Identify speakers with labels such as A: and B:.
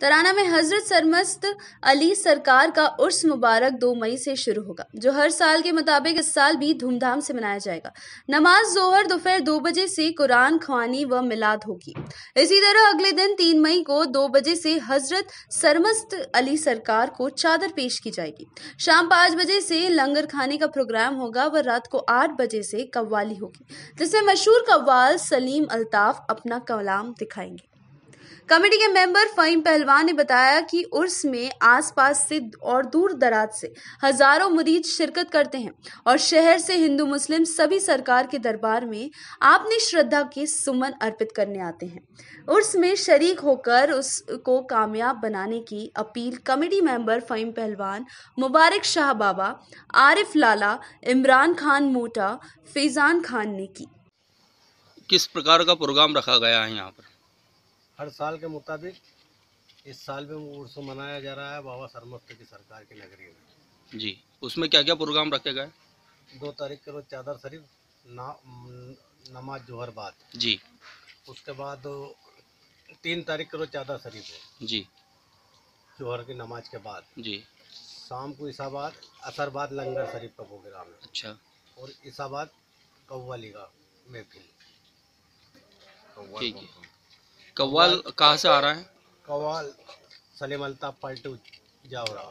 A: तराना में हज़रत सरमस्त अली सरकार का उर्स मुबारक दो मई से शुरू होगा, जो हर साल के मुताबिक इस साल भी धूमधाम से मनाया जाएगा। नमाज़ जोहर दोपहर दो बजे से कुरान खवानी व मिलाद होगी। इसी तरह अगले दिन तीन मई को दो बजे से हज़रत सरमस्त अली सरकार को चादर पेश की जाएगी। शाम पाँच बजे से लंगर खाने का प्रोग्राम होगा व रात को आठ बजे से कव्वाली होगी, जिसमें मशहूर कव्वाल सलीम अल्ताफ अपना कलाम दिखाएँगे। कमेटी के मेंबर फ़हीम पहलवान ने बताया कि उर्स में आसपास से और दूर दराज से हज़ारों मुरीद शिरकत करते हैं और शहर से हिंदू मुस्लिम सभी सरकार के दरबार में आपने श्रद्धा के सुमन अर्पित करने आते हैं। उर्स में शरीक होकर उसको कामयाब बनाने की अपील कमेटी मेंबर फ़हीम पहलवान मुबारक शाह बाबा, आरिफ लाला, इमरान खान मोटा, फैज़ान खान ने की।
B: किस प्रकार का प्रोग्राम रखा गया है यहाँ पर?
C: हर साल के मुताबिक इस साल भी उर्स मनाया जा रहा है बाबा सरमस्त की सरकार की नगरी में।
B: जी उसमें क्या क्या प्रोग्राम रखे गए?
C: दो तारीख के रोज चादर शरीफ ना नमाज़ जोहर बाद।
B: जी।
C: उसके बाद तीन तारीख के रोज चादर शरीफ है।
B: जी।
C: जोहर की नमाज़ के बाद।
B: जी।
C: शाम को ईसाबाद असरबाद लंगर शरीफ का प्रोग्राम है।
B: अच्छा।
C: और ईसाबाद कव्वाली का महफिल।
B: ठीक है। कव्वाल कहाँ से आ रहा है?
C: कव्वाल सलीम अल्ताफ पलटू जावरा रहा